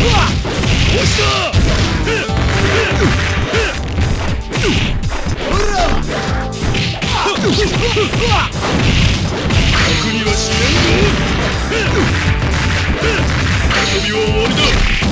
はびは終わりだ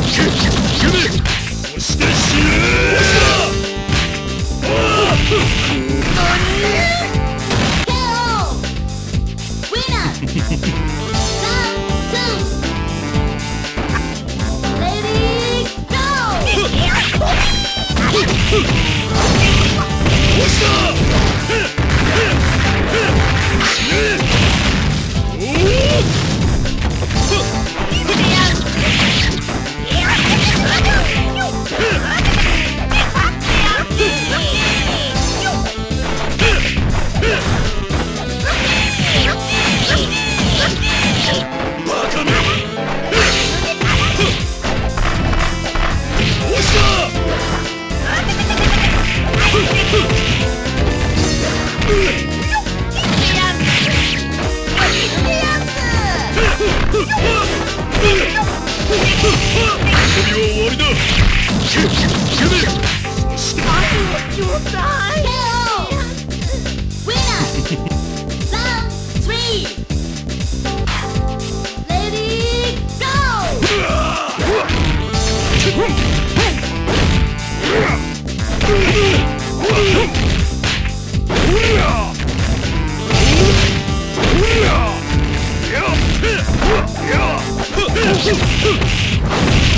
Huh. You die! No! Yeah!